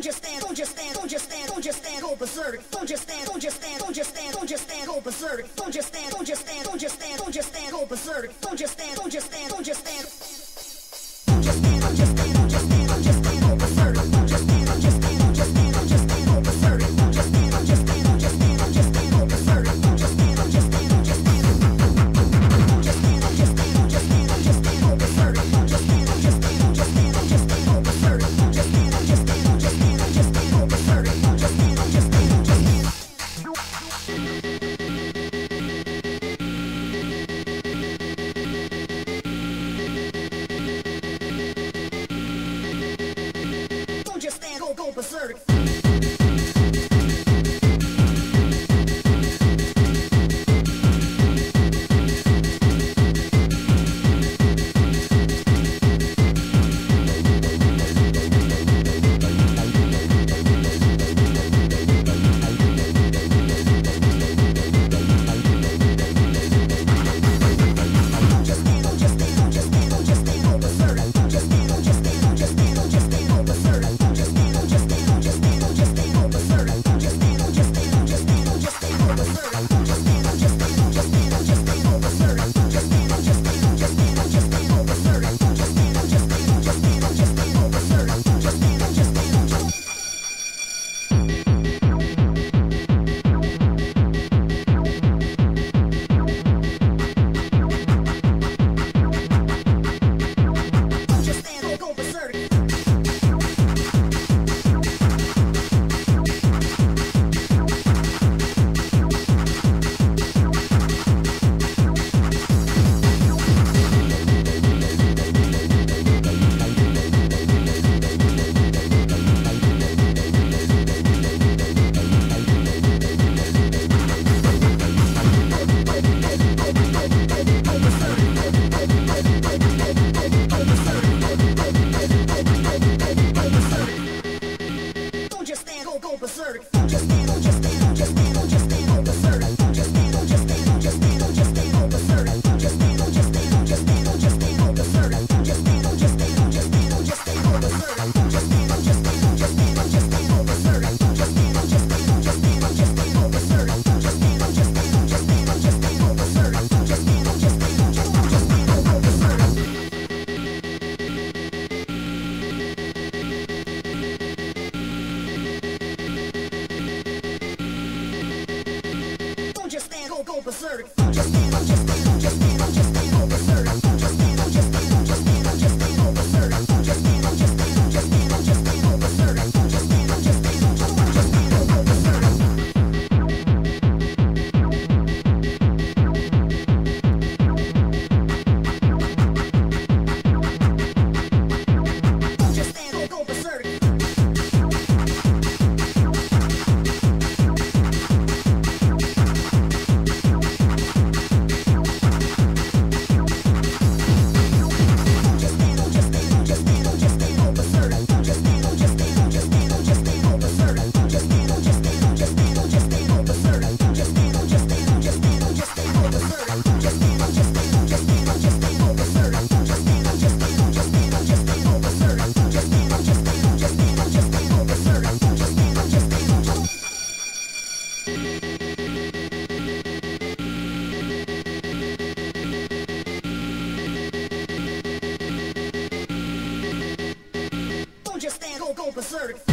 don't just stand, don't just stand, don't just stand, don't just stand, go berserk. Don't just stand, don't just stand, don't just stand, don't just stand, go berserk. Don't just stand, don't just stand, don't just stand, don't just stand, go berserk. Don't just stand, don't just stand, don't just stand. Don't just stand, go, go berserk. just sir.